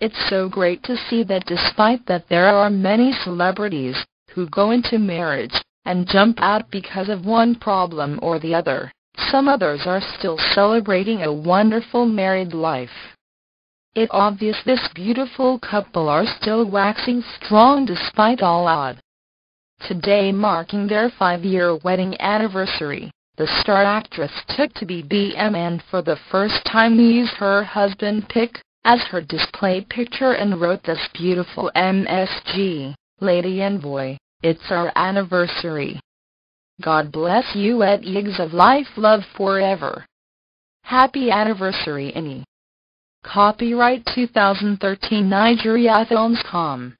It's so great to see that despite that there are many celebrities who go into marriage and jump out because of one problem or the other, some others are still celebrating a wonderful married life. It obvious this beautiful couple are still waxing strong despite all odds. Today marking their five-year wedding anniversary, the star actress took to BBM and for the first time used her husband pic as her display picture and wrote this beautiful MSG, Lady Envoy, it's our anniversary. God bless you at Yigs of Life Love Forever. Happy anniversary Annie. Copyright 2013 Nigeria Films.com